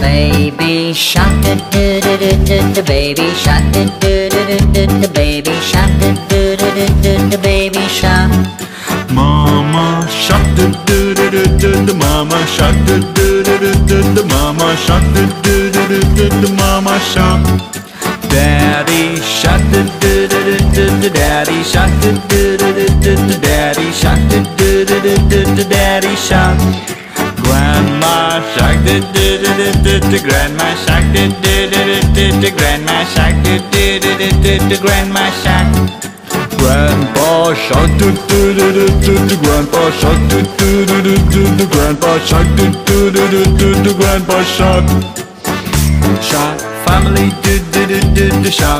Baby shark. Do do do do do baby shark. Do do do do do do baby shark. Do do do do do do baby shark. Mama shark. Do do do do do do mama shark. Do do do do do do mama shark. Do do do do do do mama shark. Daddy shark. Do do do do do do daddy shark. Do do do do do do daddy shark. Do do do do do do daddy shark Grandma Shark did did did did did Grandma Shark did did did did did Grandma Shark did did did did did Grandma Shark Grandpa Shark did did did did did Grandpa Shark did did did did did Grandpa Shark did did did did did Grandpa Shark Shark family did did did did Shark